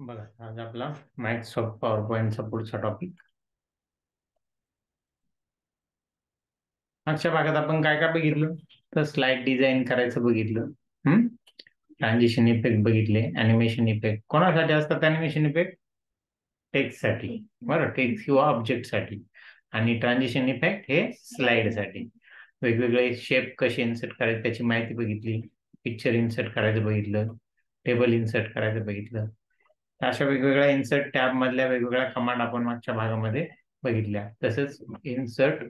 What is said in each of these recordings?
बघा आज आपला मायक्रोसॉफ्ट पॉवर पॉईंटचा पुढचा टॉपिक मागच्या भागात आपण काय काय बघितलं? तर स्लाइड डिझाईन करायचं बघितलं. हम्म ट्रान्झिशन इफेक्ट बघितले अॅनिमेशन इफेक्ट कोणासाठी असतात अॅनिमेशन इफेक्ट टेक्स्टसाठी. बरं टेक्स्ट किंवा ऑब्जेक्टसाठी. आणि ट्रान्झिशन इफेक्ट हे स्लाइडसाठी. वेगवेगळे शेप कसे इन्सर्ट करायचे त्याची माहिती बघितली. पिक्चर इन्सर्ट करायचं बघितलं. टेबल इन्सर्ट करायचं बघितलं. अशा वेगवेगळ्या इन्सर्ट टॅब मधल्या वेगवेगळ्या कमांड आपण मागच्या भागामध्ये बघितल्या. तसेच इन्सर्ट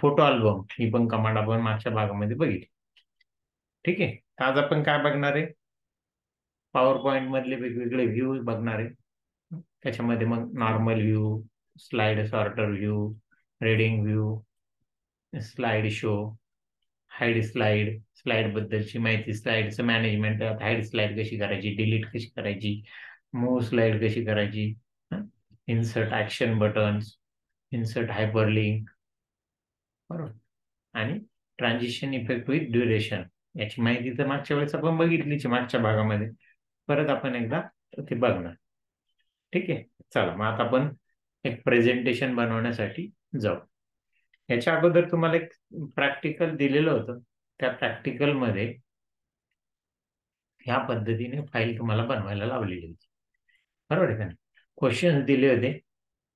फोटो अल्बम ही पण कमांड आपण मागच्या भागामध्ये बघितली. ठीक आहे? आज आपण काय बघणार आहे? पॉवर पॉइंट मधले वेगवेगळे व्ह्यू बघणार आहे. त्याच्यामध्ये मग normal view slide sorter view reading view slide show hide slide slide बद्दलची माहिती स्लाइडचं मॅनेजमेंट हाईड स्लाइड कशी करायची डिलीट कशी करायची मूव स्लाइड कशी करायची insert action buttons insert hyperlink बरोबर. आणि ट्रान्झिशन इफेक्ट विथ ड्युरेशन याची माहिती तर मागच्या वेळेस आपण बघितलीच मागच्या भागामध्ये. परत आपण एकदा ते बघणार. ठीक आहे? चला मग आता आपण एक प्रेझेंटेशन बनवण्यासाठी जाऊ. याच्या अगोदर तुम्हाला एक प्रॅक्टिकल दिलेलं होतं. त्या प्रॅक्टिकलमध्ये ह्या पद्धतीने फाईल तुम्हाला बनवायला लावलेली होती. बरोबर आहे का क्वेश्चन दिले होते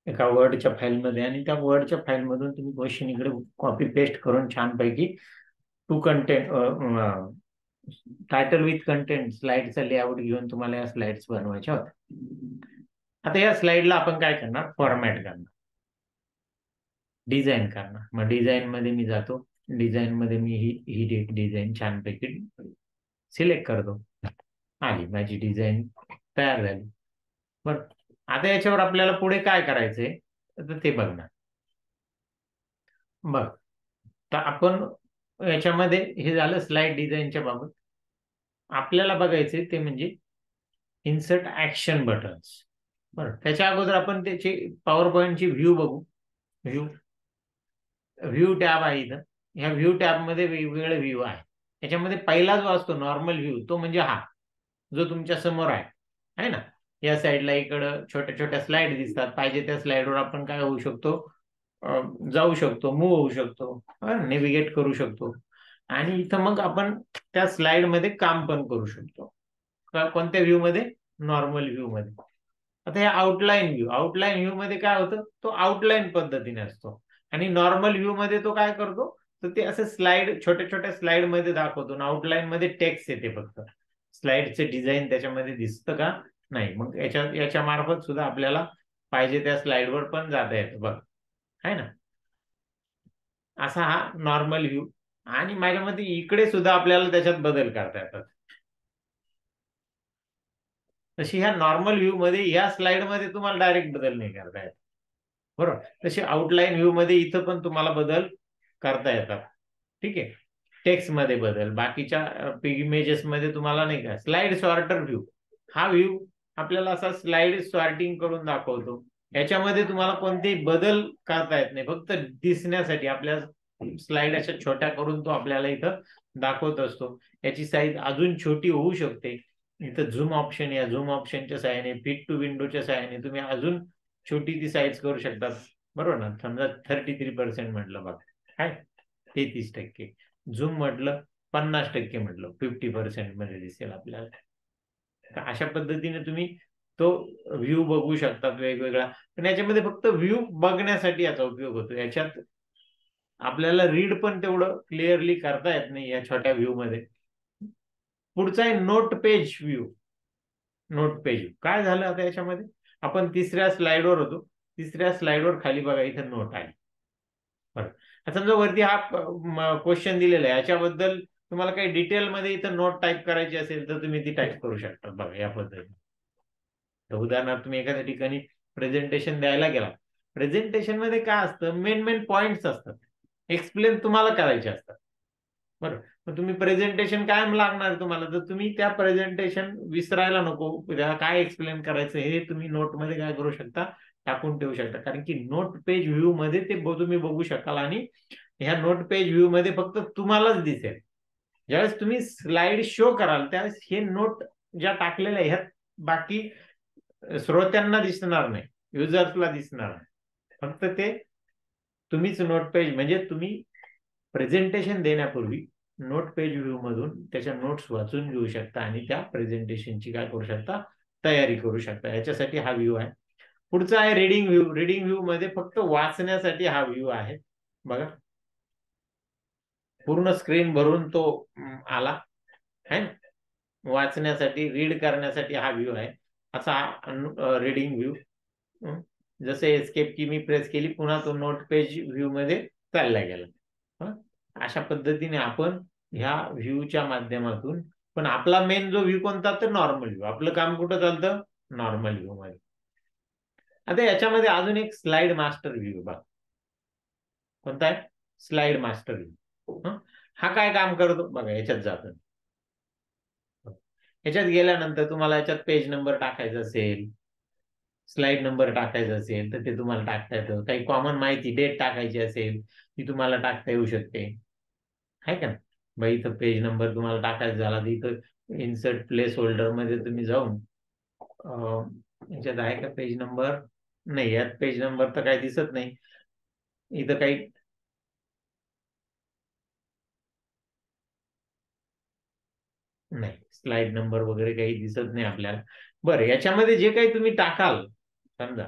एका वर्डच्या फाईलमध्ये आणि त्या वर्डच्या फाईलमधून तुम्ही क्वेश्चन इकडे कॉपी पेस्ट करून छानपैकी two content title with content स्लाइडचा layout घेऊन तुम्हाला या स्लाइड्स बनवायच्या होत्या. आता या स्लाइडला आपण काय करणार? फॉर्मॅट करणार. डिझाईन करणार. मग डिझाईन मध्ये मी जातो. डिझाईन मध्ये मी ही ही डेट डिझाईन छानपैकी सिलेक्ट करतो. आली माझी डिझाईन तयार झाली. बर आता याच्यावर आपल्याला पुढे काय करायचंय? तर ते बघणार. बघ तर आपण याच्यामध्ये हे झालं स्लाइड डिझाईनच्या बाबत. आपल्याला बघायचे ते म्हणजे इन्सर्ट ऍक्शन बटन्स बरं त्याच्या अगोदर आपण त्याची पॉवर पॉईंटची व्ह्यू बघू. व्ह्यू व्ह्यू टॅब आहे इथं. ह्या व्ह्यू टॅबमध्ये वेगवेगळे व्ह्यू आहे याच्यामध्ये पहिला जो असतो नॉर्मल व्ह्यू तो म्हणजे हा जो तुमच्यासमोर आहे. है ना? या साईडला इकडं छोट्या छोट्या स्लाइड दिसतात. पाहिजे त्या स्लाइडवर आपण काय होऊ शकतो? जाऊ शकतो मूव्ह होऊ शकतो. नेव्हिगेट करू शकतो. आणि इथं मग आपण त्या स्लाइडमध्ये काम पण करू शकतो. कोणत्या व्ह्यू मध्ये नॉर्मल व्ह्यू मध्ये आता हे आउटलाईन व्ह्यू. आउटलाईन व्ह्यू मध्ये काय होतं? तो आउटलाईन पद्धतीने असतो. आणि नॉर्मल व्ह्यू मध्ये तो काय करतो? तर ते असं स्लाइड छोट्या छोट्या स्लाइडमध्ये दाखवतो. आउटलाईन मध्ये टेक्स्ट येते फक्त. स्लाइडचे डिझाईन त्याच्यामध्ये दिसतं का? नाही. मग याच्या याच्या मार्फत सुद्धा आपल्याला पाहिजे त्या स्लाइडवर पण जाता येतं. बघ. आहे ना? असा हा नॉर्मल व्ह्यू आणि माझ्या मते इकडे सुद्धा आपल्याला त्याच्यात बदल करता येतात. तशी ह्या नॉर्मल व्ह्यू मध्ये या स्लाइडमध्ये तुम्हाला डायरेक्ट बदल नाही करता येत. बरोबर. तसे आउटलाईन व्ह्यू मध्ये इथं पण तुम्हाला बदल करता येतात. ठीक आहे? टेक्स्टमध्ये बदल. बाकीच्या इमेजेस मध्ये तुम्हाला नाही का स्लाइड सॉर्टर व्ह्यू हा व्ह्यू आपल्याला असा स्लाइड सॉर्टिंग करून दाखवतो. याच्यामध्ये तुम्हाला कोणतेही बदल करता येत नाही. फक्त दिसण्यासाठी आपल्या स्लाइड अशा छोट्या करून तो आपल्याला इथं दाखवत असतो. याची साईज अजून छोटी होऊ शकते. इथं झूम ऑप्शन या झूम ऑप्शनच्या साहाय्याने फिट टू विंडोच्या साहाय्याने तुम्ही अजून छोटी ती साईज करू शकतात. बरोबर ना? समजा थर्टी थ्री पर्सेंट म्हटलं बघा. काय? तेहतीस टक्के. झूम म्हटलं पन्नास टक्के म्हटलं. फिफ्टी पर्सेंटमध्ये दिसेल आपल्याला. अशा पद्धतीने तुम्ही तो व्ह्यू बघू शकतात वेगवेगळा. पण याच्यामध्ये फक्त व्ह्यू बघण्यासाठी याचा उपयोग होतो. याच्यात आपल्याला रीड पण तेवढं क्लिअरली करता येत नाही या छोट्या व्ह्यू मध्ये. पुढचा आहे note page view note page काय झालं आता याच्यामध्ये? आपण तिसऱ्या स्लाइडवर होतो. तिसऱ्या स्लाइडवर खाली बघा इथं नोट आहे. बरं. समजा वरती हा क्वेश्चन दिलेला आहे. याच्याबद्दल तुम्हाला काही डिटेलमध्ये इथं नोट टाईप करायची असेल तर तुम्ही ती टाईप करू शकता. बघा या पद्धतीने. तर उदाहरणार्थ तुम्ही एखाद्या ठिकाणी प्रेझेंटेशन द्यायला गेला. प्रेझेंटेशनमध्ये काय असतं? मेन मेन पॉइंट्स असतात. एक्सप्लेन तुम्हाला करायचे असतात. बरोबर मग तुम्ही प्रेझेंटेशन कायम लागणार तुम्हाला? तर तुम्ही त्या प्रेझेंटेशन विसरायला नको. काय एक्सप्लेन करायचं हे तुम्ही नोटमध्ये काय करू शकता? टाकून ठेवू शकता. कारण की नोट पेज व्ह्यू मध्ये ते तुम्ही बघू शकाल आणि ह्या नोट पेज व्ह्यू मध्ये फक्त तुम्हालाच दिसेल. ज्यावेळेस तुम्ही स्लाइड शो कराल त्यावेळेस हे नोट ज्या टाकलेल्या ह्यात बाकी श्रोत्यांना दिसणार नाही. युजर्सला दिसणार नाही. फक्त ते तुम्हीच नोट पेज म्हणजे तुम्ही प्रेझेंटेशन देण्यापूर्वी नोट पेज व्ह्यू मधून त्याच्या नोट्स वाचून घेऊ शकता आणि त्या प्रेझेंटेशनची काय करू शकता? तयारी करू शकता. याच्यासाठी हा व्ह्यू आहे. पुढचा आहे रीडिंग व्ह्यू रीडिंग व्ह्यू मध्ये फक्त वाचण्यासाठी हा व्ह्यू आहे. बघा. पूर्ण स्क्रीन भरून तो आला. है वाचण्यासाठी रीड करण्यासाठी हा व्ह्यू आहे. असा रीडिंग व्ह्यू जसे एस्केप की मी प्रेस केली पुन्हा तो नोट पेज व्ह्यू मध्ये चालला गेला. अशा पद्धतीने आपण ह्या व्ह्यूच्या माध्यमातून पण आपला मेन जो व्ह्यू कोणता तर नॉर्मल व्ह्यू आपलं काम कुठं चालतं? नॉर्मल व्ह्यू मध्ये. आता याच्यामध्ये अजून एक स्लाइड मास्टर व्ह्यू बघा. कोणता आहे? स्लाइड मास्टर व्ह्यू हा? काय काम करतो? बघा याच्यात जातो याच्यात गेल्यानंतर तुम्हाला याच्यात पेज नंबर टाकायचा असेल स्लाइड नंबर टाकायचा असेल तर ते तुम्हाला टाकता येतं. काही कॉमन माहिती डेट टाकायची असेल ती तुम्हाला टाकता येऊ शकते. आहे का बाई इथं पेज नंबर तुम्हाला टाकायचा झाला तर इथं इन्सर्ट प्लेस होल्डरमध्ये तुम्ही जाऊन याच्यात आहे का पेज नंबर नाही यात पेज नंबर तर काही दिसत नाही. इथं काही नाही स्लाइड नंबर वगैरे काही दिसत नाही आपल्याला. बरं याच्यामध्ये जे काही तुम्ही टाकाल समजा.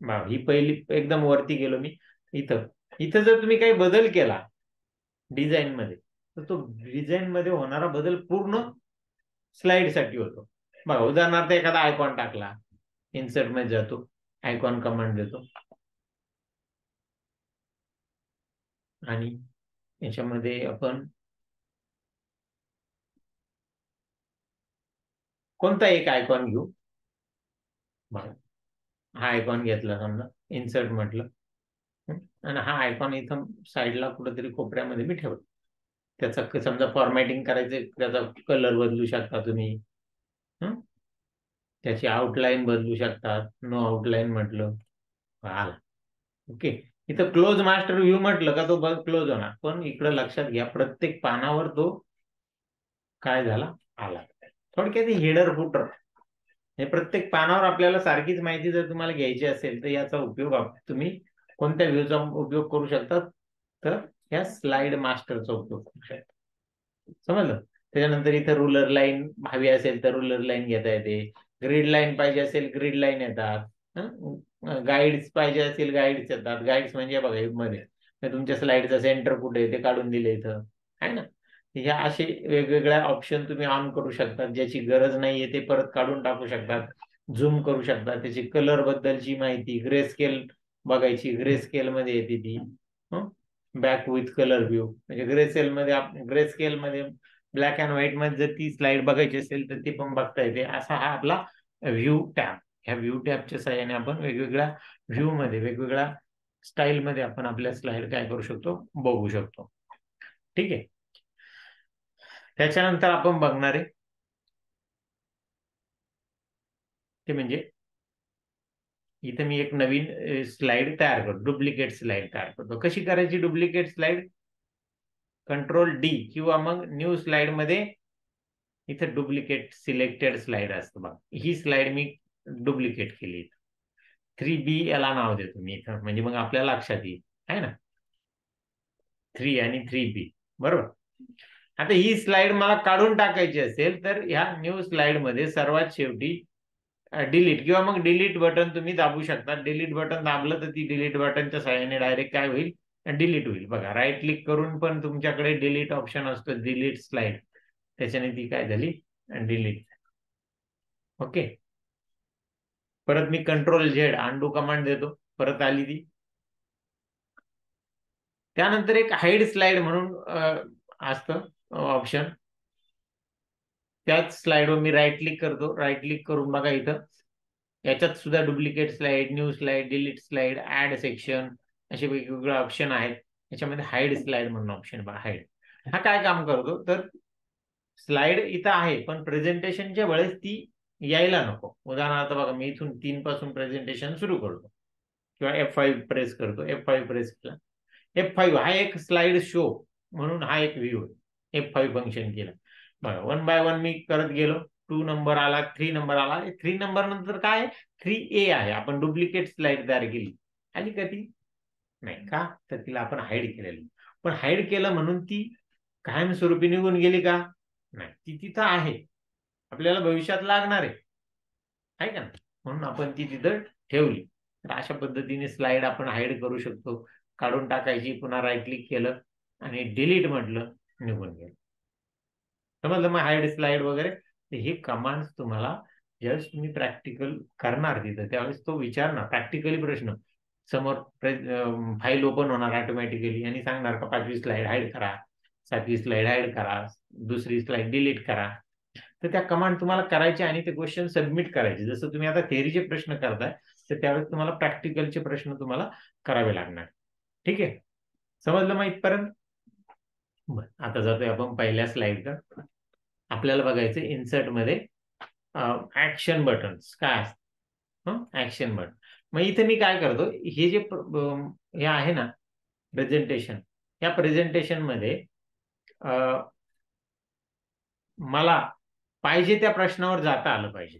बा ही पहिली एकदम वरती गेलो मी. इथं इथं जर तुम्ही काही बदल केला डिझाईन मध्ये. तर तो डिझाईन मध्ये होणारा बदल पूर्ण स्लाइडसाठी होतो. बघा उदाहरणार्थ एखादा आयकॉन टाकला. इन्सर्टमध्ये जातो. आयकॉन कमांड देतो. आणि याच्यामध्ये आपण कोणता एक आयकॉन घेऊ? बघा. हा आयकॉन घेतला समजा. इन्सर्ट म्हटलं. आणि हा आयकॉन इथं साईडला कुठेतरी कोपऱ्यामध्ये मी ठेवतो त्याचा समजा फॉर्मॅटिंग करायचं त्याचा कलर बदलू शकता तुम्ही. त्याची आउटलाईन बदलू शकतात नो आउटलाईन म्हटलं. आला. ओके इथं क्लोज मास्टर व्ह्यू म्हटलं का तो क्लोज होणार. पण इकडं लक्षात घ्या प्रत्येक पानावर तो काय झाला? आला. थोडक्यात हेडर फुटर हे प्रत्येक पानावर आपल्याला सारखीच माहिती जर तुम्हाला घ्यायची असेल तर याचा उपयोग तुम्ही कोणत्या व्ह्यूचा उपयोग करू शकतात? तर या स्लाइड मास्टरचा उपयोग करू शकतात. समजलं? त्याच्यानंतर इथं रुलर लाईन हवी असेल तर रुलर लाईन घेता येते. ग्रीड लाईन पाहिजे असेल ग्रीड लाईन येतात. गाईड्स पाहिजे असेल गाईड्स येतात. गाईड्स म्हणजे बघा मध्ये तुमच्या स्लाइडचा सेंटर कुठे ते काढून दिले इथं. आहे ना? ह्या असे वेगवेगळ्या ऑप्शन तुम्ही ऑन करू शकतात. ज्याची गरज नाहीये ते परत काढून टाकू शकतात. झूम करू शकतात. त्याची कलर बद्दलची माहिती ग्रे स्केल बघायची ग्रे स्केल मध्ये येते ती. बॅक विथ कलर व्ह्यू म्हणजे ग्रे सेल मध्ये ग्रे स्केल मध्ये ब्लॅक अँड व्हाईटमध्ये जर ती स्लाइड बघायची असेल तर ती पण बघता येते. असा हा आपला व्ह्यू टॅब ह्या व्ह्यू टॅबच्या सहाय्याने आपण वेगवेगळ्या व्ह्यू मध्ये वेगवेगळ्या स्टाईल मध्ये आपण आपल्या स्लाइड काय करू शकतो? बघू शकतो. ठीक आहे? त्याच्यानंतर आपण बघणार आहे. ते म्हणजे इथं मी एक नवीन स्लाइड तयार करतो डुप्लिकेट स्लाइड तयार करतो. कशी करायची डुप्लिकेट स्लाइड कंट्रोल डी किंवा मग न्यू स्लाइडमध्ये इथं डुप्लिकेट सिलेक्टेड स्लाइड असतं बघ. ही स्लाइड मी डुप्लिकेट केली थ्री बी याला नाव देतो मी इथं. म्हणजे मग आपल्या लक्षात येईल. आहे ना? थ्री आणि थ्री बी बरोबर? आता ही स्लाइड मला काढून टाकायची असेल तर ह्या न्यू स्लाइडमध्ये सर्वात शेवटी डिलीट किंवा मग डिलीट बटन तुम्ही दाबू शकता. डिलीट बटन दाबलं तर ती डिलीट बटनच्या सहाय्याने डायरेक्ट काय होईल? डिलीट होईल. बघा राईट क्लिक करून पण तुमच्याकडे डिलीट ऑप्शन असतो. डिलीट स्लाइड त्याच्याने ती काय झाली? डिलीट ओके परत मी कंट्रोल झेड अंडू कमांड देतो. परत आली ती. त्यानंतर एक हाईड स्लाइड म्हणून असतं ऑप्शन त्याच स्लाइडवर मी राईट क्लिक करतो. राईट क्लिक करून बघा इथं. याच्यात सुद्धा duplicate slide new slide delete slide add section असे वेगवेगळे ऑप्शन आहेत. याच्यामध्ये हाईड स्लाइड म्हणून ऑप्शन बघा हाईड हा काय काम करतो? तर स्लाइड इथं आहे पण प्रेझेंटेशनच्या वेळेस ती यायला नको. उदाहरणार्थ बघा मी इथून तीन पासून प्रेझेंटेशन सुरू करतो. किंवा एफ फाईव्ह प्रेस करतो. एफ फाईव्ह प्रेस केला. एफ फाईव्ह हा एक स्लाइड शो म्हणून हा एक व्ह्यू एफ फाईव्ह फंक्शन केला. वन बाय वन मी करत गेलो. टू नंबर आला थ्री नंबर आला. थ्री नंबर नंतर काय थ्री ए आहे. आपण डुप्लिकेट स्लाइड तयार केली. आली का ती? नाही का? तर तिला आपण हाईड केलेली. पण हाईड केलं म्हणून ती कायमस्वरूपी निघून गेली का? नाही. ती तिथं आहे. आपल्याला भविष्यात लागणार आहे. आहे का म्हणून आपण ती तिथं ठेवली. तर अशा पद्धतीने स्लाइड आपण हाईड करू शकतो. काढून टाकायची पुन्हा राईट क्लिक केलं आणि डिलीट म्हटलं निघून गेलं. समजलं? मग हायड स्लाइड वगैरे? हे कमांड तुम्हाला जस्ट तुम्ही प्रॅक्टिकल करणार तिथं. त्यावेळेस तो विचारणार. प्रॅक्टिकली प्रश्न. समोर फाईल ओपन होणार ऑटोमॅटिकली आणि सांगणार का पाचवी स्लाइड हाईड करा. सातवी स्लाइड हाईड करा. दुसरी स्लाइड डिलीट करा. तर त्या कमांड तुम्हाला करायचे आणि ते क्वेश्चन सबमिट करायचे. जसं तुम्ही आता थेअरीचे प्रश्न करताय तर त्यावेळेस तुम्हाला प्रॅक्टिकलचे प्रश्न तुम्हाला करावे लागणार. ठीक आहे? समजलं मग इथपर्यंत? बर आता जातोय आपण पहिल्या स्लाइडकडे आपल्याला बघायचं इन्सर्टमध्ये ऍक्शन बटन्स काय असत? ऍक्शन बटन मग इथे मी काय करतो? हे जे हे आहे ना प्रेझेंटेशन या प्रेझेंटेशनमध्ये मला पाहिजे त्या प्रश्नावर जाता आलं पाहिजे.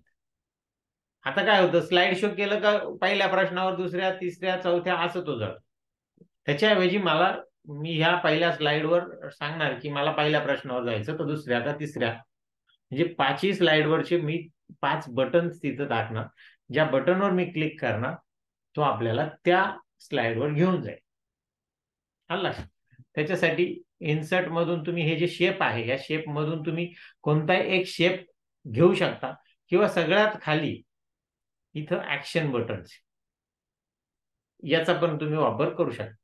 आता काय होतं? स्लाइड शो केलं का पहिल्या प्रश्नावर दुसऱ्या तिसऱ्या चौथ्या असं तो जातो. त्याच्याऐवजी मला मी ह्या पहिल्या स्लाइडवर सांगणार की मला पहिल्या प्रश्नावर जायचं तर दुसऱ्या का तिसऱ्या. म्हणजे पाचही स्लाइडवरचे मी पाच बटन तिथं टाकणार. ज्या बटनवर मी क्लिक करणार तो आपल्याला त्या स्लाइडवर घेऊन जाईल. आला त्याच्यासाठी इन्सर्ट मधून तुम्ही हे जे शेप आहे या शेप मधून तुम्ही कोणताही एक शेप घेऊ शकता किंवा सगळ्यात खाली इथं ऍक्शन बटन्स याचा पण तुम्ही वापर करू शकता.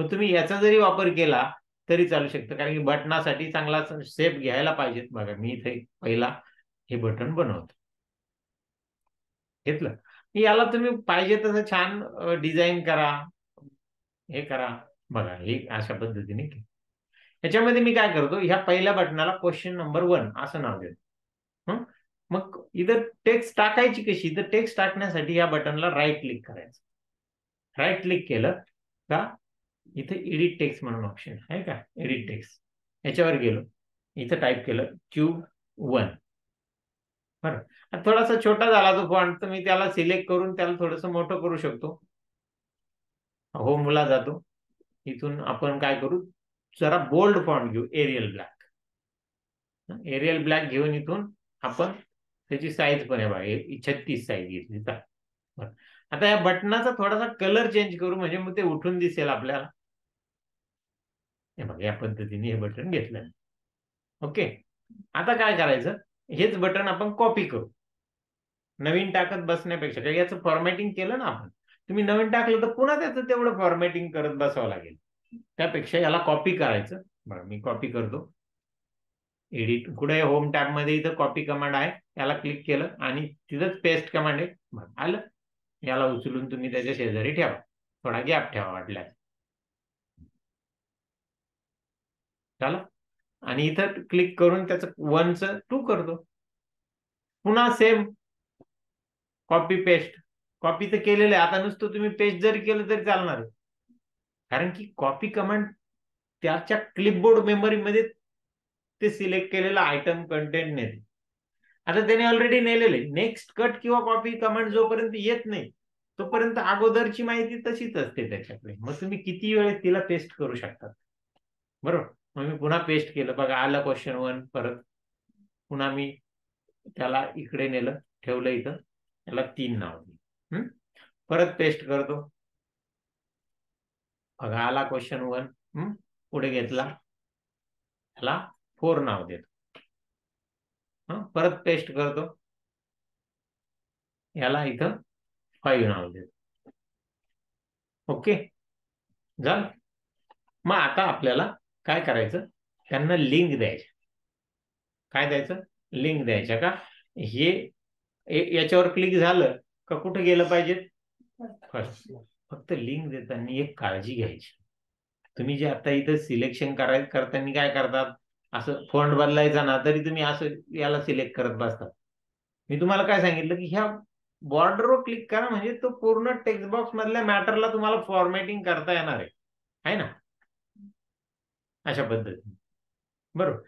पण तुम्ही याचा जरी वापर केला तरी चालू शकतं. कारण की बटनासाठी चांगला सेफ घ्यायला पाहिजेत बघा. मी इथे पहिला हे बटन बनवतो. घेतलं? याला तुम्ही पाहिजे तसं छान डिझाईन करा. हे करा. बघा हे अशा पद्धतीने याच्यामध्ये मी काय करतो? ह्या पहिल्या बटनाला क्वेश्चन नंबर वन असं नाव देतो. मग इथं टेक्स्ट टाकायची कशी? इथं टेक्स्ट टाकण्यासाठी या बटनला राईट क्लिक करायचं. राईट क्लिक केलं का? इथे एडिट टेक्स्ट म्हणून ऑप्शन आहे का? एडिट टेक्स्ट याच्यावर गेलो. इथं टाईप केलं क्यू वन बरं. थोडासा छोटा झाला तो फॉन्ट तर मी त्याला सिलेक्ट करून त्याला थोडस मोठं करू शकतो. होमला जातो. इथून आपण काय करू? जरा बोल्ड फॉन्ट घेऊ एरियल ब्लॅक एरियल ब्लॅक घेऊन इथून आपण त्याची साईज पण आहे बघा छत्तीस साईज घेतली. तर आता या बटनाचा थोडासा कलर चेंज करू म्हणजे मग ते उठून दिसेल आपल्याला. हे बघा या पद्धतीने हे बटन घेतलं. ओके. आता काय करायचं? हेच बटन आपण कॉपी करू. नवीन टाकत बसण्यापेक्षा कारण याचं फॉर्मॅटिंग केलं ना आपण? तुम्ही नवीन टाकलं तर पुन्हा त्याचं तेवढं फॉर्मॅटिंग करत बसावं लागेल. त्यापेक्षा याला कॉपी करायचं. बघा मी कॉपी करतो. एडिट कुठे? होम टॅबमध्ये इथं कॉपी कमांड आहे. याला क्लिक केलं आणि तिथंच पेस्ट कमांड आहे. आलं. याला उचलून तुम्ही त्याच्या शेजारी ठेवा. थोडा गॅप ठेवा वाटल्यास. झालं आणि इथं क्लिक करून त्याचं वनच टू करतो. पुन्हा सेम कॉपी पेस्ट कॉपी तर केलेलं आहे. आता नुसतं तुम्ही पेस्ट जरी केलं तरी चालणार कारण की कॉपी कमांड त्याच्या क्लिपबोर्ड मेमरीमध्ये ते सिलेक्ट केलेलं आयटम कंटेंट नेते आता त्याने ऑलरेडी नेलेले नेक्स्ट कट किंवा कॉपी कमांड जोपर्यंत येत नाही तोपर्यंत अगोदरची माहिती तशीच असते त्याच्याकडे मग तुम्ही किती वेळेस तिला पेस्ट करू शकतात? बरोबर? मग मी पुन्हा पेस्ट केलं. बघा आलं क्वेश्चन वन परत पुन्हा मी त्याला इकडे नेलं ठेवलं इथं. त्याला तीन नाव दिली. परत पेस्ट करतो. बघा आला क्वेश्चन वन पुढे घेतला. त्याला फोर नाव देतो. परत पेस्ट करतो. याला इथं फाईव्ह नाव देतो ओके झालं? मग आता आपल्याला काय करायचं? त्यांना लिंक द्यायचं. काय द्यायचं? लिंक द्यायच्या का? हे याच्यावर क्लिक झालं का कुठं गेलं पाहिजे? फर्स्ट फक्त लिंक देताना एक काळजी घ्यायची. तुम्ही जे आता इथं सिलेक्शन कराय करताना काय करतात? असं फॉन्ट बदलायचा ना तरी तुम्ही असं याला सिलेक्ट करत बसता. मी तुम्हाला काय सांगितलं की ह्या बॉर्डरवर क्लिक करा म्हणजे तो पूर्ण टेक्स्ट बॉक्स मधल्या मॅटरला तुम्हाला फॉर्मॅटिंग करता येणार आहे. ना? अशा पद्धतीने. बरोबर.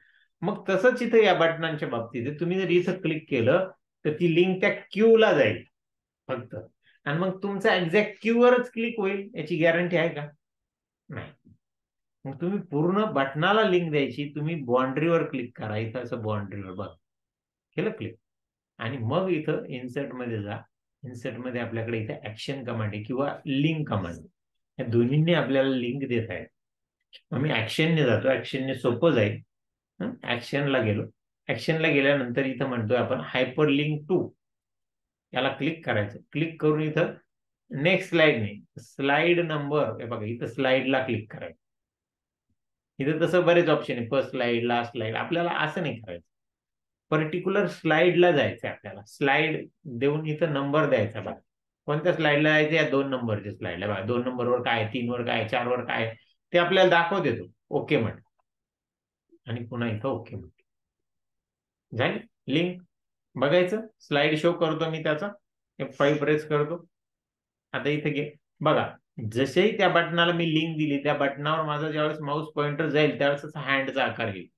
मग तसंच इथं या बटनांच्या बाबतीत तुम्ही जर इथं क्लिक केलं तर ती लिंक त्या क्यू ला जाईल फक्त. आणि मग तुमचा एक्झॅक्ट क्यू वरच क्लिक होईल याची गॅरंटी आहे का? नाही. मग तुम्ही पूर्ण बटनाला लिंक द्यायची तुम्ही बाउंड्रीवर क्लिक करा. इथं असं बाउंड्रीवर बघ. केलं क्लिक आणि मग इथं इन्सर्टमध्ये जा. इन्सर्टमध्ये आपल्याकडे इथे ऍक्शन कमांड आहे किंवा लिंक कमांड या दोन्हींनी आपल्याला लिंक देत आहे मग मी ऍक्शनने जातो. ऍक्शनने सोपं जाईल. ऍक्शनला गेलो. ऍक्शनला गेल्यानंतर इथं म्हणतोय आपण हायपर लिंक टू याला क्लिक करायचं. क्लिक करून इथं नेक्स्ट स्लाइड नाही स्लाइड नंबर हे बघा इथं स्लाइडला क्लिक करायचं. इथं तसं बरेच ऑप्शन आहे. फर्स्ट स्लाइड लास्ट स्लाइड आपल्याला असं नाही करायचं. पर्टिक्युलर स्लाइडला जायचं आपल्याला. स्लाइड देऊन इथं नंबर द्यायचा बघा. कोणत्या स्लाइडला जायचं? या दोन नंबरच्या स्लाइडला बघा. दोन नंबरवर काय तीनवर काय चार वर काय ते आपल्याला दाखव देतो ओके म्हण. आणि पुन्हा इथं ओके म्हण. झाली? लिंक बघायचं? स्लाइड शो करतो मी त्याचा. फाईव्ह प्रेस करतो. आता इथे घे. बघा. जसेही त्या बटनाला मी लिंक दिली त्या बटनावर माझा ज्यावेळेस माऊस पॉइंटर जाईल त्यावेळेस हँडचा आकार येईल.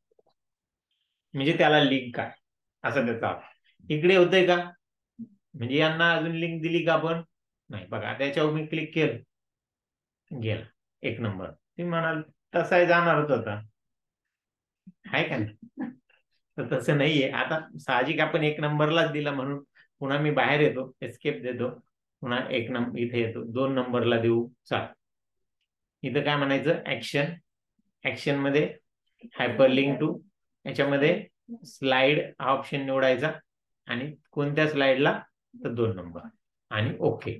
म्हणजे त्याला लिंक काय असं त्याचा इकडे होतंय का? म्हणजे यांना अजून लिंक दिली का आपण? नाही बघा त्याच्यावर मी क्लिक केलं. गेला एक नंबर तुम्ही म्हणाल तसा जाणारच होता आहे का तर तसं नाहीये. आता साहजिक आपण एक नंबरलाच दिला म्हणून पुन्हा मी बाहेर येतो एस्केप देतो. पुन्हा एक नंबर इथे येतो. दोन नंबरला देऊ. चाल. इथं काय म्हणायचं? ऍक्शन ऍक्शनमध्ये हायपर लिंक टू याच्यामध्ये स्लाइड हा ऑप्शन निवडायचा. आणि कोणत्या स्लाइडला तर दोन नंबर. आणि ओके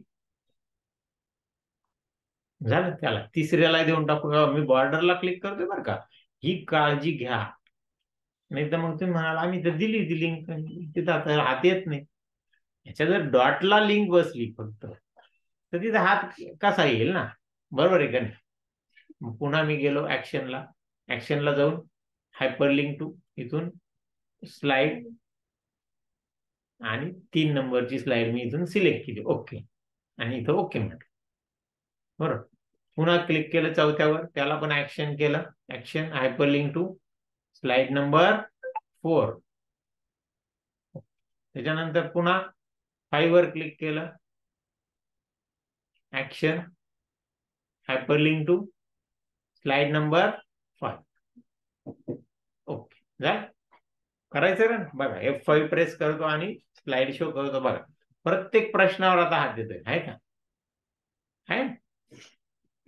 झालं त्याला. तिसऱ्याला देऊन टाकू. मी बॉर्डरला क्लिक करतोय बरं का. ही काळजी घ्या. नाही तर मग तुम्ही म्हणाला आम्ही तर दिली ती लिंक तिथं आता हात येत नाही. याच्या जर डॉटला लिंक बसली फक्त तर तिथं हात कसा येईल ना? बरोबर आहे का नाही? पुन्हा मी गेलो ऍक्शनला ऍक्शनला जाऊन हायपर लिंक टू इथून स्लाइड आणि तीन नंबरची स्लाइड मी इथून सिलेक्ट केली. ओके आणि इथं ओके म्हटलं. बरोबर. पुन्हा क्लिक केलं चौथ्यावर. त्याला पण ऍक्शन केलं. Action hyperlink to slide number four त्याच्यानंतर पुन्हा वर क्लिक केलं. Action hyperlink to slide number five okay जा करायचं ना बघा एफ फाईव्ह प्रेस करतो आणि स्लाइड शो करतो. बघा प्रत्येक प्रश्नावर आता हात देतोय आहे का? आहे?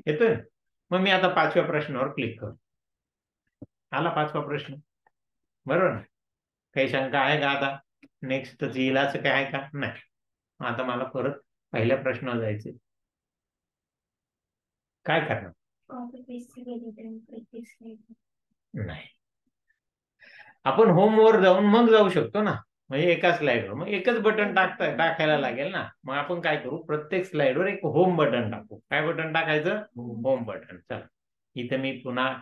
येतोय? मग मी आता पाचव्या प्रश्नावर क्लिक करतो. आला पाचवा प्रश्न. बरोबर? ना काही शंका आहे का आता? नेक्स्ट येईल असं काय आहे का? नाही. आता मला परत पहिल्या प्रश्नावर जायचे काय करणार? नाही. आपण होमवर जाऊन मग जाऊ शकतो ना. म्हणजे एका स्लाइडवर. मग एकच बटन टाकता टाकायला लागेल ना. मग आपण काय करू? प्रत्येक स्लाइडवर एक होम बटन टाकू. काय बटन टाकायचं? होम. बटन. चला. इथे मी पुन्हा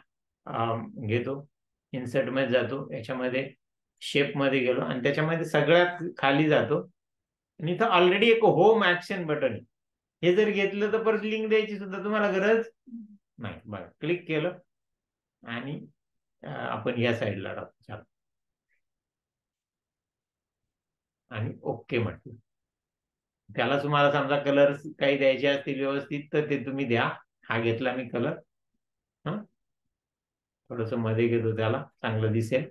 घेतो. इन्सर्टमध्ये जातो. याच्यामध्ये शेपमध्ये गेलो. आणि त्याच्यामध्ये सगळ्यात खाली जातो. आणि इथं ऑलरेडी एक होम ऍक्शन बटन आहे. हे जर घेतलं तर परत लिंक द्यायची सुद्धा तुम्हाला गरज नाही. बघा क्लिक केलं आणि आपण या साईडला राहतो आणि ओके म्हटलं. त्याला तुम्हाला समजा कलर काही द्यायचे असतील व्यवस्थित तर ते तुम्ही द्या. हा घेतला मी कलर हा? थोडसमध्ये घेतो त्याला. चांगलं दिसेल.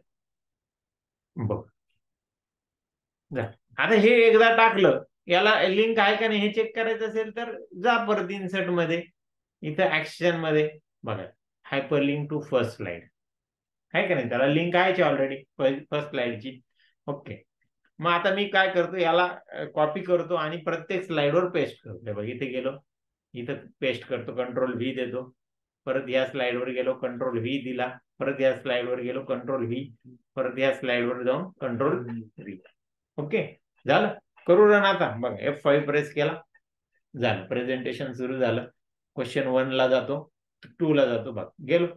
बघ. आता हे एकदा टाकलं याला लिंक आहे का नाही हे चेक करायचं असेल तर जा परत इन्सर्टमध्ये इथं ऍक्शनमध्ये. बघा hyperlink to first slide आहे का नाही? त्याला लिंक आहे ऑलरेडी फर्स्ट स्लाइडची ओके मग आता मी काय करतो याला कॉपी करतो आणि प्रत्येक स्लाइडवर पेस्ट करतो. बघ इथे गेलो. इथं पेस्ट करतो कंट्रोल व्ही देतो. परत या स्लाइडवर गेलो कंट्रोल व्ही दिला. परत या स्लाइडवर गेलो कंट्रोल व्ही परत या स्लाइडवर जाऊन कंट्रोल व्ही ओके झालं. करू रन आता. बघ एफ फाईव्ह प्रेस केला. झालं. प्रेझेंटेशन सुरू झालं. क्वेश्चन वन ला जातो. टू ला जातो बघ. गेलो.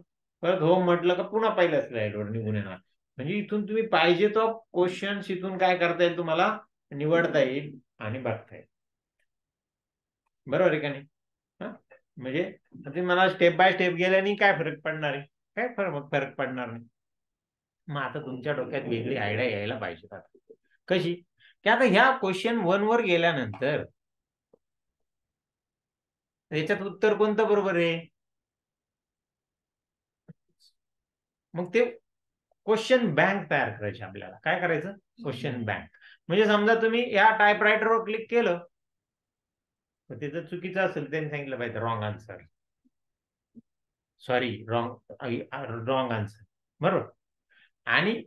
परत होम म्हटलं का पुन्हा पहिल्या स्लाइडवर निघून येणार. म्हणजे इथून तुम्ही पाहिजे तो क्वेश्चन इथून काय करता येईल तुम्हाला? निवडता येईल आणि बघता येईल. बरोबर आहे का नाही? म्हणजे मला स्टेप बाय स्टेप गेल्याने काय फरक पडणार आहे? काय फरक फरक पडणार नाही? मग आता तुमच्या डोक्यात वेगळी आयडिया यायला पाहिजे आता. कशी? की आता ह्या क्वेश्चन वन वर गेल्यानंतर याच्यात उत्तर कोणतं बरोबर आहे? मग ते क्वेश्चन बँक तयार करायची आपल्याला. काय करायचं? क्वेश्चन बँक म्हणजे समजा तुम्ही या टाईपरायटरवर क्लिक केलं तर ते जर चुकीचं असेल त्यांनी सांगितलं पाहिजे wrong answer sorry wrong wrong answer बरोबर? आणि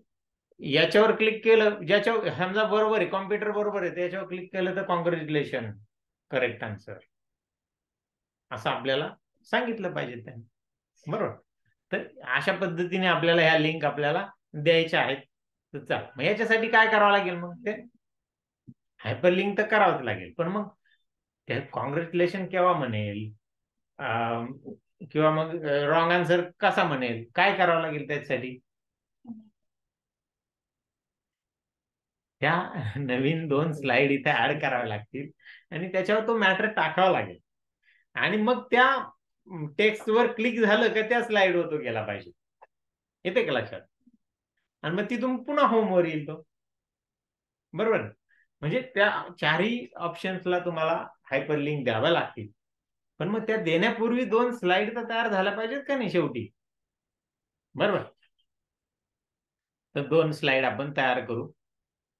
याच्यावर क्लिक केलं ज्याच्यावर समजा बरोबर आहे कॉम्प्युटर बरोबर आहे त्याच्यावर क्लिक केलं तर कॉंग्रॅच्युलेशन करेक्ट आन्सर असं आपल्याला सांगितलं पाहिजे त्यांनी. बरोबर? तर अशा पद्धतीने आपल्याला ह्या लिंक आपल्याला द्यायच्या आहेत. तर चाल मग याच्यासाठी काय करावं लागेल मग ते? हायपर लिंक तर करावंच लागेल. पण मग ते कॉंग्रॅच्युलेशन केव्हा म्हणेल? किंवा मग रॉंग आन्सर कसा म्हणेल? काय करावं लागेल त्याच्यासाठी? त्या नवीन दोन स्लाइड इथे ऍड कराव्या लागतील. आणि त्याच्यावर तो मॅटर टाकावा लागेल. आणि मग त्या टेक्स्टवर क्लिक झालं का त्या स्लाइडवर तो गेला पाहिजे. येते का लक्षात? आणि मग तिथून पुन्हा होमवर येईल तो. बरोबर? म्हणजे त्या चारही ऑप्शन्सला तुम्हाला हायपर लिंक द्याव्या लागतील. पण मग त्या देण्यापूर्वी दोन स्लाइड तर तयार झाल्या पाहिजेत का नाही शेवटी? बरोबर? तर दोन स्लाइड आपण तयार करू.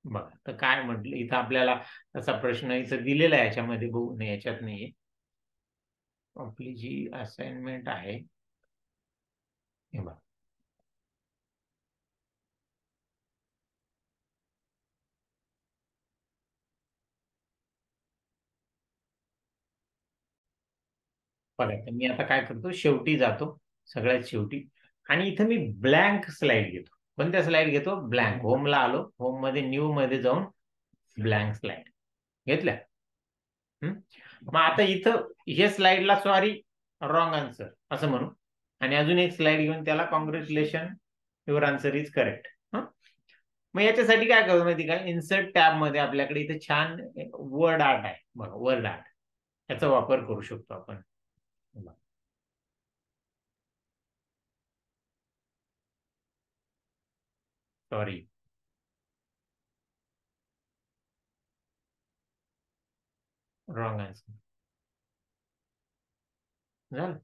बघ तर काय म्हटलं? इथं आपल्याला असा प्रश्न इथं दिलेला आहे याच्यामध्ये बघू नाही याच्यात नाहीये. आपली जी असाइनमेंट आहे हे बघ. बघा मी आता काय करतो? शेवटी जातो सगळ्यात शेवटी. आणि इथं मी ब्लँक स्लाइड घेतो. कोणत्या स्लाइड घेतो. ब्लँक होमला आलो. होममध्ये न्यू मध्ये जाऊन ब्लँक स्लाइड घेतल्या? मग आता इथं हे स्लाइडला सॉरी रॉंग आन्सर असं म्हणू. आणि अजून एक स्लाइड घेऊन त्याला congratulation your answer is correct मग याच्यासाठी काय करू माहिती का? इन्सर्ट टॅबमध्ये आपल्याकडे इथे छान वर्ड आर्ट आहे. बघा वर्ड आर्ट याचा वापर करू शकतो आपण. सॉरी रॉंग आन्सर झालं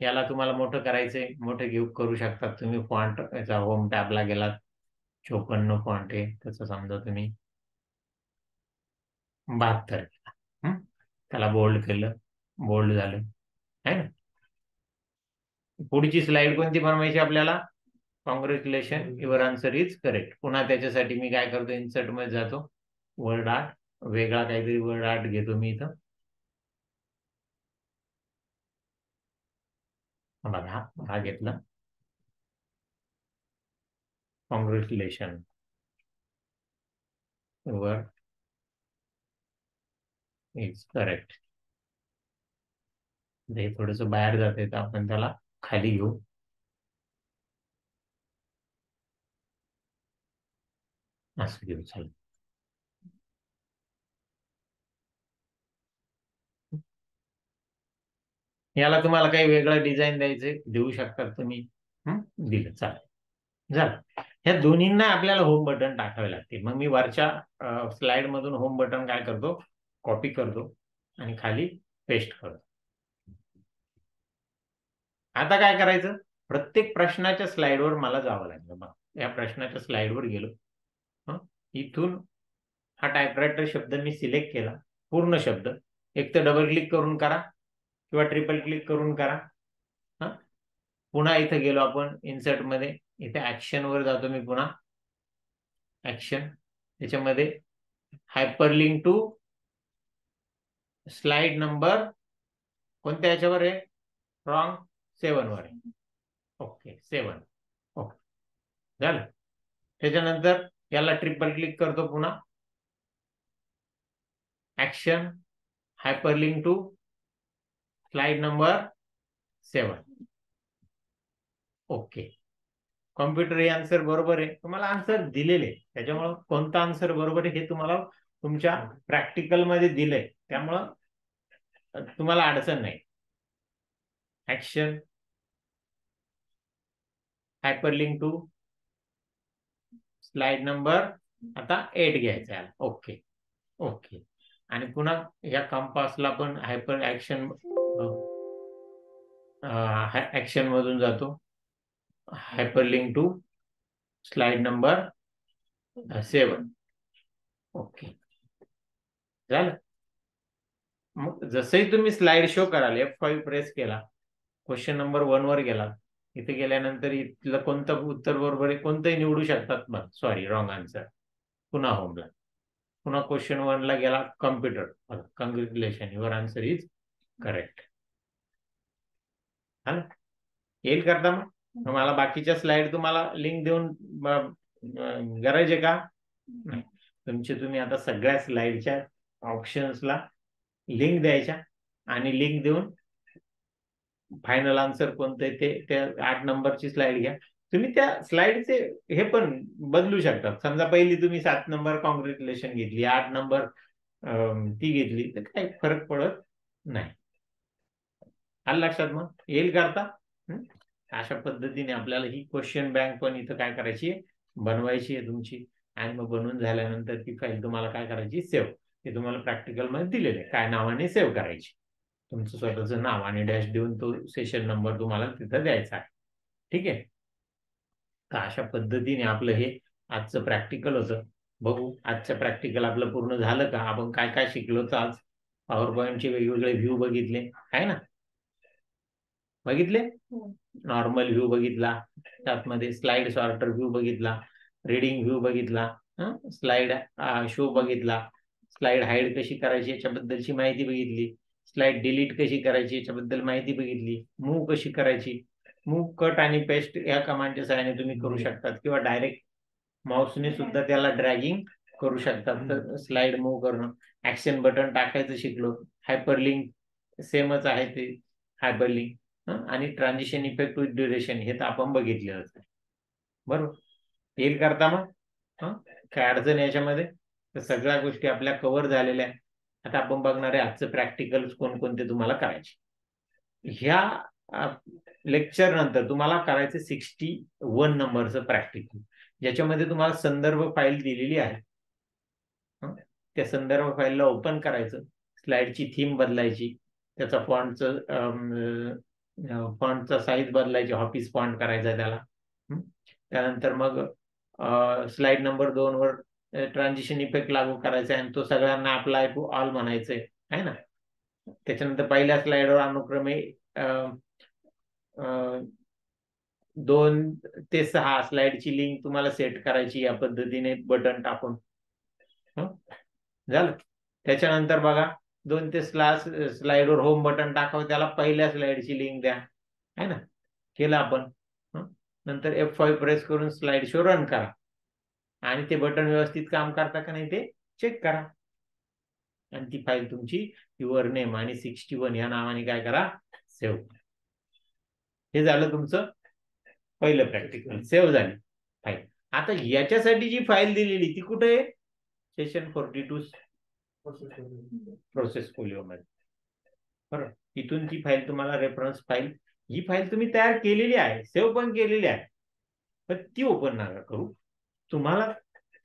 याला तुम्हाला मोठं करायचंय. मोठं घेऊ करू शकतात तुम्ही फॉन्ट याचा होम टॅबला गेलात. चोपन्न फॉन्ट आहे. त्याचं समजा तुम्ही बहात्तर त्याला बोल्ड केलं. बोल्ड झालं. आहे ना? पुढची स्लाइड कोणती बनवायची आपल्याला? Congratulation your answer is correct पुन्हा त्याच्यासाठी मी काय करतो इन्सर्टमध्ये जातो. वर्ड आर्ट वेगळा काहीतरी वर्ड आर्ट घेतो मी इथं. बघा हा घेतला. कॉंग्रॅच्युलेशन युअर इज करेक्ट हे थोडस बाहेर जाते तर आपण त्याला खाली घेऊ. असं घेऊ चालेल याला तुम्हाला काही वेगळं डिझाईन द्यायचे देऊ शकतात तुम्ही? दिलं चालेल. झालं. ह्या दोन्हींना आपल्याला होम बटन टाकावे लागतील. मग मी वरच्या स्लाइड मधून होम बटन काय करतो? कॉपी करतो आणि खाली पेस्ट करतो. आता काय करायचं? प्रत्येक प्रश्नाच्या स्लाइडवर मला जावं लागलं. मग या प्रश्नाच्या स्लाइडवर गेलो. इथून हा टायपरायटर शब्द मी सिलेक्ट केला. पूर्ण शब्द. एक तर डबल क्लिक करून करा किंवा ट्रिपल क्लिक करून करा. हा? पुन्हा इथं गेलो आपण इन्सर्टमध्ये इथे ॲक्शनवर जातो मी पुन्हा. ॲक्शन त्याच्यामध्ये hyperlink to slide number कोणत्या याच्यावर आहे? रॉंग सेवन वर आहे. ओके सेवन ओके झालं. त्याच्यानंतर याला ट्रिपल क्लिक करतो पुन्हा. Action hyperlink to slide number seven okay computer हे आन्सर बरोबर आहे. तुम्हाला आन्सर दिलेले. त्याच्यामुळं कोणता आन्सर बरोबर आहे हे तुम्हाला तुमच्या प्रॅक्टिकलमध्ये दिलंय. त्यामुळं तुम्हाला अडचण नाही. Action hyperlink to slide number आता एट घ्यायचा ओके ओके आणि पुन्हा या कंपासला पण हायपर ऍक्शन ऍक्शन मधून जातो. Hyperlink to slide number seven okay झालं? मग जसंही तुम्ही स्लाइड शो कराल एफ फाईव्ह प्रेस केला क्वेश्चन नंबर वन वर गेला इथे गेल्यानंतर इथलं कोणतं उत्तर बरोबर आहे? कोणतंही निवडू शकतात मग सॉरी रॉंग आन्सर पुन्हा होमला पुन्हा क्वेश्चन ला गेला computer congratulation your answer is correct हा येईल करता मग? मला बाकीच्या स्लाइड तुम्हाला लिंक देऊन गरज आहे का? तुमचे तुम्ही आता सगळ्या स्लाइडच्या ऑप्शन्सला लिंक द्यायच्या आणि लिंक देऊन फायनल आन्सर कोणतं आहे ते त्या आठ नंबरची स्लाइड घ्या. तुम्ही त्या स्लाइडचे हे पण बदलू शकतात समजा पहिली तुम्ही सात नंबर कॉंग्रॅच्युलेशन घेतली आठ नंबर ती घेतली तर काही फरक पडत नाही. आलं लक्षात मग? येईल करता अशा पद्धतीने आपल्याला ही क्वेश्चन बँक पण इथं काय करायची बनवायची आहे तुमची. आणि मग बनवून झाल्यानंतर ती फाईल तुम्हाला काय करायची? सेव्ह ते तुम्हाला प्रॅक्टिकलमध्ये दिलेले काय नावाने सेव्ह करायची. तुमचं स्वतःचं नाव आणि डॅश देऊन तो सेशन नंबर तुम्हाला तिथं द्यायचा आहे. ठीक आहे? तर अशा पद्धतीने आपलं हे आजचं प्रॅक्टिकल होतं. बघू आजचं प्रॅक्टिकल आपलं पूर्ण झालं का? आपण काय काय शिकलो तर आज पॉवर पॉईंटचे वेगवेगळे व्ह्यू बघितले. आहे ना? बघितले? नॉर्मल व्ह्यू बघितला. त्यातमध्ये स्लाइड सॉर्टर व्ह्यू बघितला. रीडिंग व्ह्यू बघितला. स्लाइड शो बघितला. स्लाइड हाईड कशी करायची याच्याबद्दलची माहिती बघितली. स्लाइड डिलीट कशी करायची याच्याबद्दल माहिती बघितली मूव कशी करायची मूव कट आणि पेस्ट या कमांडच्या सहाय्याने तुम्ही करू शकतात किंवा डायरेक्ट माऊसने सुद्धा त्याला ड्रॅगिंग करू शकतात. तर स्लाइड मूव्ह करणं ऍक्शन बटन टाकायचं शिकलो हायपरलिंक सेमच आहे ते हायपरलिंक आणि ट्रान्झिशन इफेक्ट विथ ड्युरेशन हे तर आपण बघितलेलं बरोबर? येईल करता मग? काय अडचण याच्यामध्ये? तर सगळ्या गोष्टी आपल्या कव्हर झालेल्या आता आपण बघणार आहे आजचं प्रॅक्टिकल कोणकोणते तुम्हाला करायचे? ह्या लेक्चर नंतर तुम्हाला करायचं सिक्स्टी वन नंबरचं प्रॅक्टिकल ज्याच्यामध्ये तुम्हाला संदर्भ फाईल दिलेली आहे. त्या संदर्भ फाईलला ओपन करायचं. स्लाइडची थीम बदलायची. त्याचा फॉन्टचं फॉन्टचा साईज बदलायची. ऑफिस फॉन्ट करायचा त्याला. त्यानंतर मग स्लाइड नंबर दोन वर ट्रान्झिशन इफेक्ट लागू करायचा आहे आणि तो सगळ्यांना अप्लाय टू ऑल म्हणायचंय आहे. ना? त्याच्यानंतर पहिल्या स्लाइडवर अनुक्रमे दोन ते सहा स्लाइडची लिंक तुम्हाला सेट करायची या पद्धतीने बटन टाकून. झालं? त्याच्यानंतर बघा दोन ते स्लास स्लाइडवर होम बटन टाकावं त्याला पहिल्या स्लाइडची लिंक द्या. है ना? केलं आपण. नंतर एफ फाईव्ह प्रेस करून स्लाइड शो रन करा. आणि ते बटन व्यवस्थित काम करता का नाही ते चेक करा. आणि ती फाईल तुमची युअर नेम आणि सिक्स्टी वन या नावाने काय करा सेव्ह हे झालं तुमचं पहिलं प्रॅक्टिकल सेव्ह झाली फाईल आता याच्यासाठी जी फाईल दिलेली ती कुठे आहे? सेशन फोर्टी टू प्रोसेस मध्ये. बरोबर. इथून ती फाईल तुम्हाला रेफरन्स फाईल ही फाईल तुम्ही तयार केलेली आहे सेव्ह पण केलेली आहे. पण ती ओपन नका करू. तुम्हाला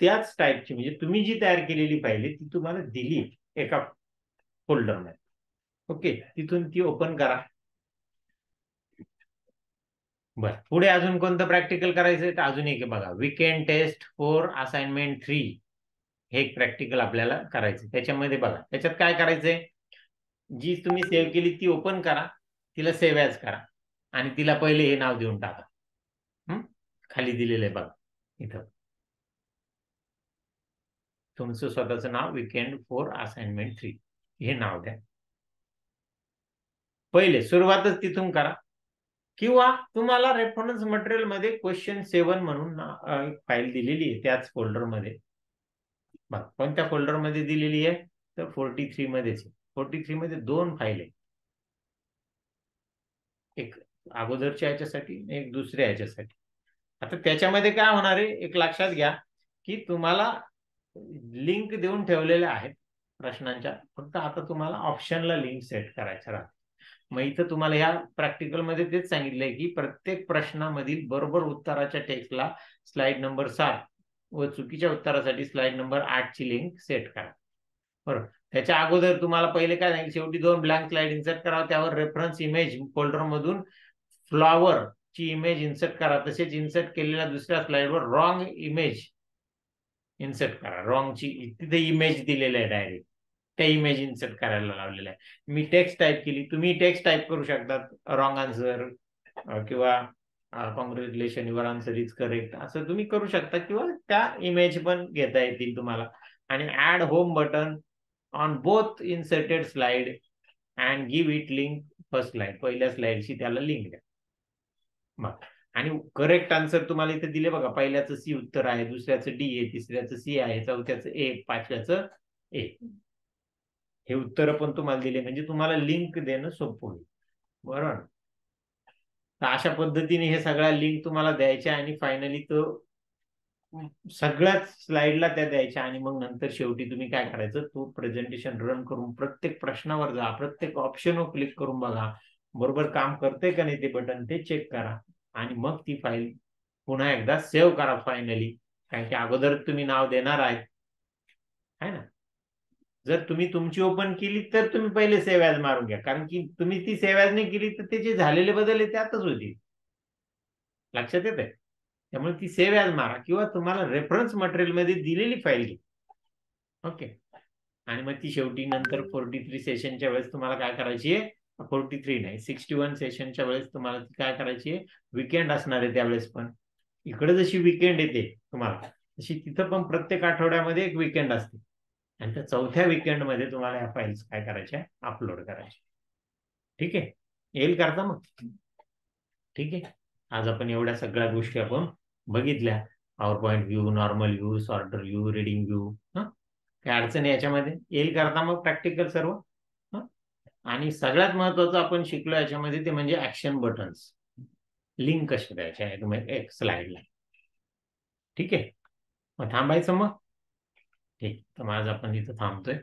त्याच टाईपची म्हणजे तुम्ही जी तयार केलेली फाईल आहे ती तुम्हाला दिली एका फोल्डरमध्ये ओके तिथून ती ओपन करा. बर पुढे अजून कोणतं प्रॅक्टिकल करायचं तर अजून एक बघा weekend test four assignment three हे एक प्रॅक्टिकल आपल्याला करायचं त्याच्यामध्ये बघा त्याच्यात काय करायचंय? जी तुम्ही सेव्ह केली ती ओपन करा. तिला सेव्ह ॲज करा. आणि तिला पहिले हे नाव देऊन टाका. खाली दिलेलं आहे बघा इथं. तुमचं स्वतःचं नाव विकेंड फोर असाइनमेंट थ्री हे नाव द्या पहिले सुरुवातच तिथून करा किंवा तुम्हाला रेफरन्स मटेरियलमध्ये क्वेश्चन सेवन म्हणून फाईल दिलेली आहे त्याच फोल्डरमध्ये कोणत्या फोल्डरमध्ये दिलेली आहे तर फोर्टी थ्री मध्येच फोर्टी थ्री मध्ये दोन फाईल आहे एक अगोदरच्या याच्यासाठी एक दुसऱ्या याच्यासाठी आता त्याच्यामध्ये काय होणार आहे एक लक्षात घ्या की तुम्हाला लिंक देऊन ठेवलेल्या आहेत प्रश्नांच्या. फक्त आता तुम्हाला ऑप्शनला लिंक सेट करायचं राहते. मग इथं तुम्हाला ह्या प्रॅक्टिकलमध्ये तेच सांगितलंय की प्रत्येक प्रश्नामधील बरोबर उत्तराच्या टेक्स्टला स्लाइड नंबर सात व चुकीच्या उत्तरासाठी स्लाइड नंबर आठ ची लिंक सेट करा. बरोबर त्याच्या अगोदर तुम्हाला पहिले काय सांगितलं? शेवटी दोन ब्लँक स्लाइड इन्सर्ट करा त्यावर रेफरन्स इमेज फोल्डरमधून फ्लॉवर ची इमेज इन्सर्ट करा. तसेच इन्सर्ट केलेल्या दुसऱ्या स्लाइडवर रॉंग इमेज इन्सर्ट करा. रॉंग ची तिथे इमेज दिलेलं आहे डायरेक्ट त्या इमेज इन्सर्ट करायला लावलेलं आहे. मी टेक्स्ट टाईप केली. तुम्ही टेक्स्ट टाईप करू शकतात. रॉंग आन्सर किंवा congratulation your answer is correct असं तुम्ही करू शकता किंवा त्या इमेज पण घेता येतील तुम्हाला. आणि add home button on both inserted slide and give it link first slide पहिल्या स्लाइडशी त्याला लिंक द्या. मग आणि करेक्ट आन्सर तुम्हाला इथे दिले बघा. पहिल्याचं सी उत्तर आहे दुसऱ्याचं डी आहे तिसऱ्याचं सी आहे चौथ्याचं ए पाचव्याचं ए हे उत्तर पण तुम्हाला दिले. म्हणजे तुम्हाला लिंक देणं सोपं होईल. बरोबर? तर अशा पद्धतीने हे सगळ्या लिंक तुम्हाला द्यायच्या आणि फायनली तो सगळ्याच स्लाइडला त्या द्यायच्या आणि मग नंतर शेवटी तुम्ही काय करायचं? तो प्रेझेंटेशन रन करून प्रत्येक प्रश्नावर जा. प्रत्येक ऑप्शनवर क्लिक करून बघा. बरोबर काम करते का नाही ते बटन ते चेक करा. आणि मग ती फाईल पुन्हा एकदा सेव्ह करा फायनली कारण की अगोदर तुम्ही नाव देणार आहेत है ना? जर तुम्ही तुमची ओपन केली तर तुम्ही पहिले सेव्ह ॲज मारून घ्या. कारण की तुम्ही ती सेव्ह एज नाही केली तर ते जे झालेले बदल त्यातच होतील. लक्षात येत आहे त्यामुळे ती सेव्ह ॲज मारा किंवा तुम्हाला रेफरन्स मटेरियलमध्ये दिलेली फाईल घ्या. ओके आणि मग ती शेवटी नंतर फोर्टी थ्री सेशनच्या वेळेस तुम्हाला काय करायची आहे? फोर्टी थ्री नाही. सिक्स्टी वन सेशनच्या वेळेस तुम्हाला काय करायची आहे? विकेंड असणार आहे त्यावेळेस पण. इकडे जशी विकेंड येते तुम्हाला तशी तिथं पण प्रत्येक आठवड्यामध्ये एक विकेंड असते. आणि त्या चौथ्या विकेंडमध्ये तुम्हाला ह्या फाईल्स काय करायच्या अपलोड करायच्या ठीक आहे? येईल करता मग? ठीक आहे. आज आपण एवढ्या सगळ्या गोष्टी आपण बघितल्या. PowerPoint view normal view sorter view reading view हा? काय अडचण याच्यामध्ये? येईल करता मग प्रॅक्टिकल सर्व? आणि सगळ्यात महत्वाचं आपण शिकलो याच्यामध्ये ते म्हणजे ऍक्शन बटन्स लिंक कसे द्यायचे आहे? एक स्लाइडला ठीक आहे? मग थांबायचं मग? ठीक. तर आज आपण इथं थांबतोय.